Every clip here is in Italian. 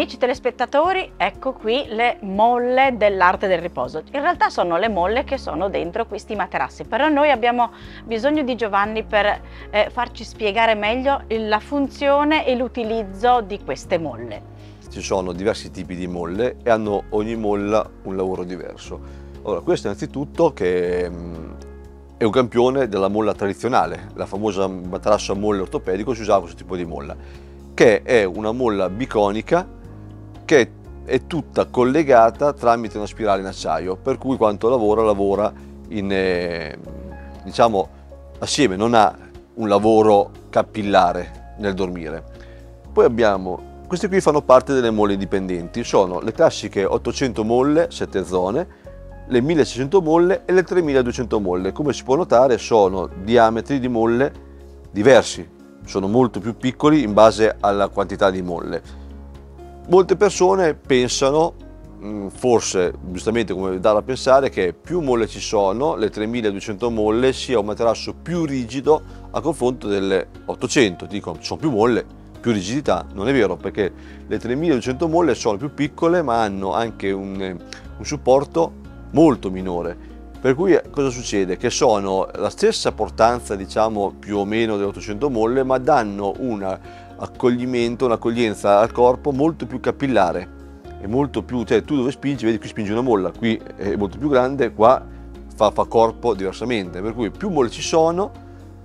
amici telespettatori, ecco qui le molle dell'arte del riposo. In realtà sono le molle che sono dentro questi materassi, però noi abbiamo bisogno di Giovanni per eh, farci spiegare meglio la funzione e l'utilizzo di queste molle. Ci sono diversi tipi di molle e hanno ogni molla un lavoro diverso. Allora, questo innanzitutto che mm, è un campione della molla tradizionale, la famosa materasso a molle ortopedico si usava questo tipo di molla che è una molla biconica che è tutta collegata tramite una spirale in acciaio, per cui quanto lavora, lavora in, eh, diciamo, assieme, non ha un lavoro capillare nel dormire. Poi abbiamo, queste qui fanno parte delle molle indipendenti, sono le classiche 800 molle, 7 zone, le 1600 molle e le 3200 molle. Come si può notare sono diametri di molle diversi, sono molto più piccoli in base alla quantità di molle. Molte persone pensano, mm, forse giustamente come da pensare, che più molle ci sono, le 3200 molle, sia un materasso più rigido a confronto delle 800. Dicono, ci sono più molle, più rigidità. Non è vero, perché le 3200 molle sono più piccole, ma hanno anche un, un supporto molto minore per cui cosa succede? Che sono la stessa portanza, diciamo più o meno delle 800 molle, ma danno un accoglimento, un'accoglienza al corpo molto più capillare. È molto più, cioè tu dove spingi, vedi qui spingi una molla, qui è molto più grande, qua fa, fa corpo diversamente. Per cui più molle ci sono,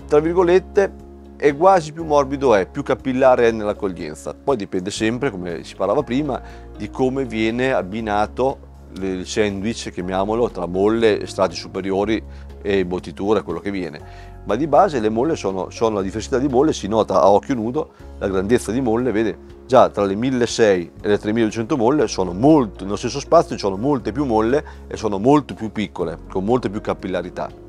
tra virgolette, è quasi più morbido è, più capillare è nell'accoglienza. Poi dipende sempre, come si parlava prima, di come viene abbinato il sandwich, chiamiamolo, tra molle, strati superiori e bottitura, quello che viene. Ma di base le molle sono, sono la diversità di molle, si nota a occhio nudo la grandezza di molle, vede già tra le 1600 e le 3200 molle sono molto, nello stesso spazio ci sono molte più molle e sono molto più piccole, con molte più capillarità.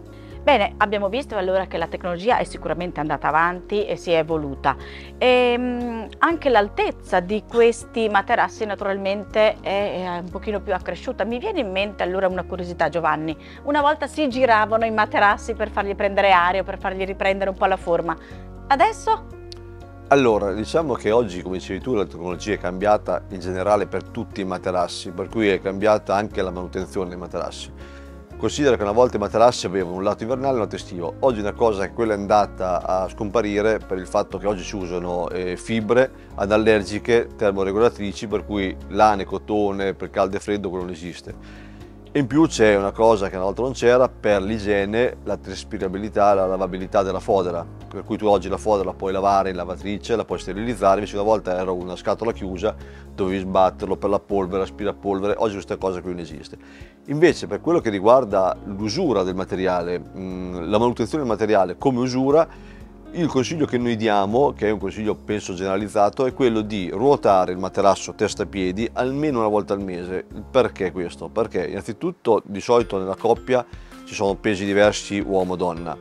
Bene, abbiamo visto allora che la tecnologia è sicuramente andata avanti e si è evoluta. E, ehm, anche l'altezza di questi materassi naturalmente è un pochino più accresciuta. Mi viene in mente allora una curiosità Giovanni. Una volta si giravano i materassi per fargli prendere aria, per fargli riprendere un po' la forma. Adesso? Allora, diciamo che oggi, come dicevi tu, la tecnologia è cambiata in generale per tutti i materassi, per cui è cambiata anche la manutenzione dei materassi Considera che una volta i materassi avevano un lato invernale e un lato estivo. Oggi una cosa è quella andata a scomparire per il fatto che oggi si usano eh, fibre anallergiche termoregolatrici per cui lane, cotone per caldo e freddo quello non esiste. In più c'è una cosa che una volta non c'era per l'igiene, la traspirabilità, la lavabilità della fodera, per cui tu oggi la fodera la puoi lavare in lavatrice, la puoi sterilizzare, invece una volta era una scatola chiusa, dovevi sbatterlo per la polvere, aspirapolvere, oggi questa cosa qui non esiste. Invece per quello che riguarda l'usura del materiale, la manutenzione del materiale come usura, il consiglio che noi diamo, che è un consiglio penso generalizzato, è quello di ruotare il materasso testa-piedi almeno una volta al mese. Perché questo? Perché innanzitutto di solito nella coppia ci sono pesi diversi uomo-donna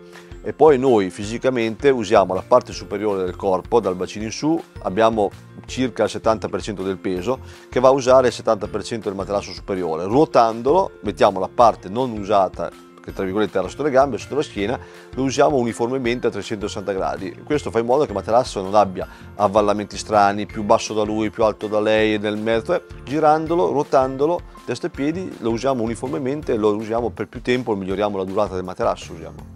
e poi noi fisicamente usiamo la parte superiore del corpo, dal bacino in su, abbiamo circa il 70% del peso che va a usare il 70% del materasso superiore. Ruotandolo mettiamo la parte non usata che tra virgolette era sotto le gambe, sotto la schiena, lo usiamo uniformemente a 360 gradi. Questo fa in modo che il materasso non abbia avvallamenti strani, più basso da lui, più alto da lei, nel mezzo, eh, girandolo, ruotandolo, testa e piedi, lo usiamo uniformemente, lo usiamo per più tempo, miglioriamo la durata del materasso. Usiamo.